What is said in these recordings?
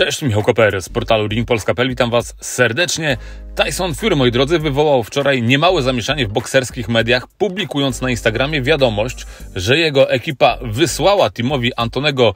Cześć, Michał Koper z portalu ringpolska.pl. Witam Was serdecznie. Tyson Fury, moi drodzy, wywołał wczoraj niemałe zamieszanie w bokserskich mediach, publikując na Instagramie wiadomość, że jego ekipa wysłała teamowi Antonego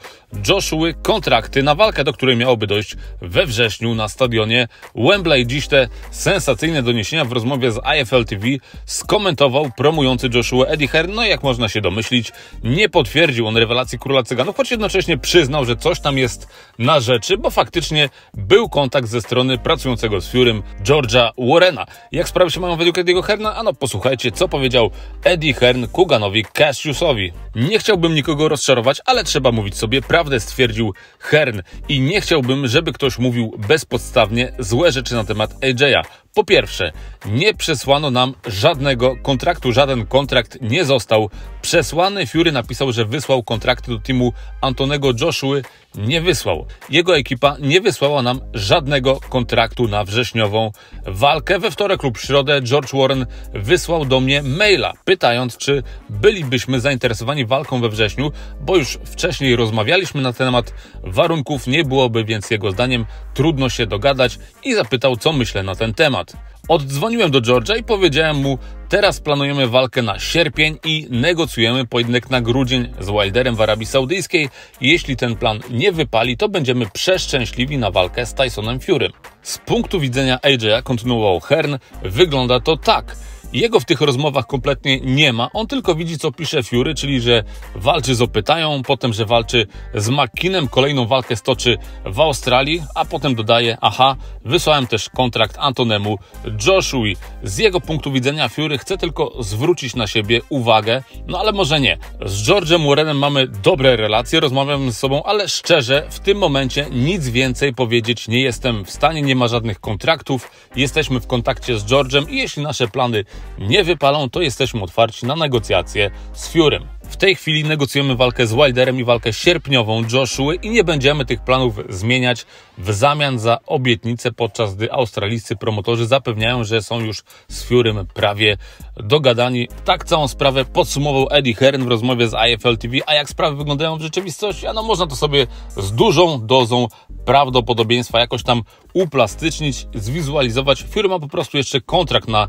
Joshua kontrakty na walkę, do której miałoby dojść we wrześniu na stadionie Wembley. Dziś te sensacyjne doniesienia w rozmowie z IFL TV skomentował promujący Joshua Eddie Hearn. No jak można się domyślić, nie potwierdził on rewelacji Króla Cyganów, choć jednocześnie przyznał, że coś tam jest na rzeczy, bo faktycznie był kontakt ze strony pracującego z Furym George'a Warrena. Jak sprawy się mają według Ediego Herna? Ano posłuchajcie, co powiedział Eddie Hearn Kuganowi Cassiusowi. Nie chciałbym nikogo rozczarować, ale trzeba mówić sobie prawdę, stwierdził Hearn. I nie chciałbym, żeby ktoś mówił bezpodstawnie złe rzeczy na temat AJ'a. Po pierwsze, nie przesłano nam żadnego kontraktu, żaden kontrakt nie został przesłany. Fury napisał, że wysłał kontrakty do teamu Antonego Joshua. Nie wysłał. Jego ekipa nie wysłała nam żadnego kontraktu na wrześniową walkę. We wtorek lub środę George Warren wysłał do mnie maila, pytając, czy bylibyśmy zainteresowani walką we wrześniu, bo już wcześniej rozmawialiśmy na temat warunków, nie byłoby więc jego zdaniem trudno się dogadać i zapytał, co myślę na ten temat. Oddzwoniłem do George'a i powiedziałem mu, teraz planujemy walkę na sierpień i negocjujemy pojedynek na grudzień z Wilderem w Arabii Saudyjskiej. Jeśli ten plan nie wypali, to będziemy przeszczęśliwi na walkę z Tysonem Furym. Z punktu widzenia AJ'a, kontynuował Hearn, wygląda to tak – jego w tych rozmowach kompletnie nie ma. On tylko widzi, co pisze Fury, czyli że walczy z Opytają, potem, że walczy z McKinnem, kolejną walkę stoczy w Australii, a potem dodaje, aha, wysłałem też kontrakt Antonemu Joshua. Z jego punktu widzenia Fury chce tylko zwrócić na siebie uwagę, no ale może nie. Z George'em Warrenem mamy dobre relacje, rozmawiamy ze sobą, ale szczerze, w tym momencie nic więcej powiedzieć nie jestem w stanie, nie ma żadnych kontraktów, jesteśmy w kontakcie z George'em i jeśli nasze plany nie wypalą, to jesteśmy otwarci na negocjacje z Furym. Tej chwili negocjujemy walkę z Wilderem i walkę sierpniową Joshua i nie będziemy tych planów zmieniać w zamian za obietnicę, podczas gdy australijscy promotorzy zapewniają, że są już z Furym prawie dogadani. Tak całą sprawę podsumował Eddie Hearn w rozmowie z IFL TV, a jak sprawy wyglądają w rzeczywistości, no można to sobie z dużą dozą prawdopodobieństwa jakoś tam uplastycznić, zwizualizować. Firma ma po prostu jeszcze kontrakt na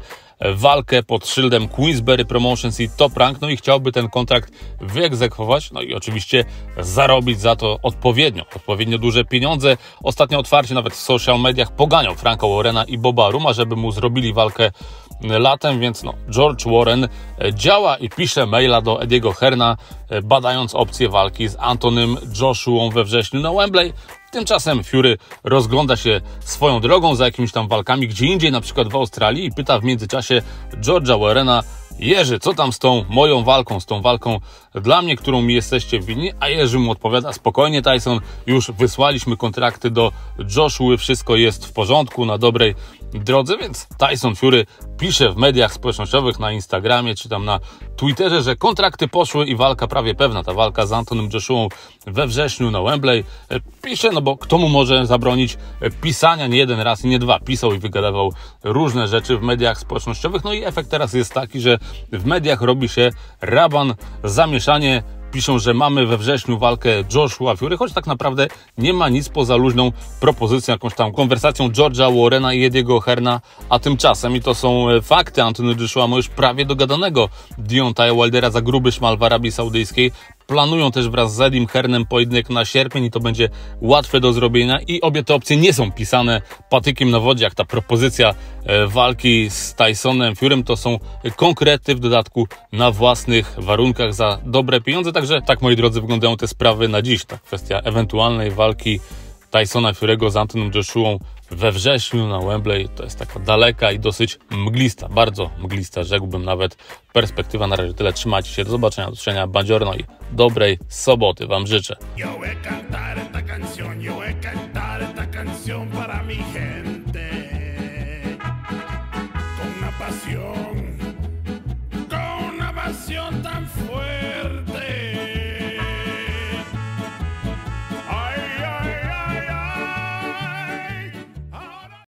walkę pod szyldem Queensberry Promotions i Top Rank, no i chciałby ten kontrakt wyegzekwować, no i oczywiście zarobić za to odpowiednio, odpowiednio duże pieniądze. Ostatnio otwarcie nawet w social mediach poganiał Franka Warrena i Boba Ruma, żeby mu zrobili walkę latem, więc no, George Warren działa i pisze maila do Ediego Herna, badając opcję walki z Antonym Joshua we wrześniu na Wembley. Tymczasem Fury rozgląda się swoją drogą za jakimiś tam walkami gdzie indziej, na przykład w Australii i pyta w międzyczasie George'a Warrena, Jerzy, co tam z tą moją walką, z tą walką dla mnie, którą mi jesteście winni? A Jerzy mu odpowiada, spokojnie Tyson, już wysłaliśmy kontrakty do Joshua, wszystko jest w porządku, na dobrej drodze, więc Tyson Fury pisze w mediach społecznościowych, na Instagramie czy tam na Twitterze, że kontrakty poszły i walka prawie pewna. Ta walka z Antonym Joshua we wrześniu na Wembley. E, pisze, no bo kto mu może zabronić e, pisania nie jeden raz i nie dwa. Pisał i wygadawał różne rzeczy w mediach społecznościowych. No i efekt teraz jest taki, że w mediach robi się raban, zamieszanie, piszą, że mamy we wrześniu walkę Joshua Fury, choć tak naprawdę nie ma nic poza luźną propozycją, jakąś tam konwersacją George'a Warrena i Ediego Herna, a tymczasem, i to są e, fakty, Antony Joshua ma już prawie dogadanego Deontaya Wildera za gruby szmal w Arabii Saudyjskiej, Planują też wraz z Edim Hernem pojedynek na sierpień i to będzie łatwe do zrobienia. I obie te opcje nie są pisane patykiem na wodzie, jak ta propozycja e, walki z Tysonem Furym, to są konkrety w dodatku na własnych warunkach za dobre pieniądze, także tak moi drodzy wyglądają te sprawy na dziś, ta kwestia ewentualnej walki Tysona Fury'ego z Antonem Joshua we wrześniu na Wembley. To jest taka daleka i dosyć mglista, bardzo mglista, rzekłbym nawet. Perspektywa na razie tyle. Trzymajcie się, do zobaczenia, do usłyszenia. Bandziorno i dobrej soboty Wam życzę. Con una pasión.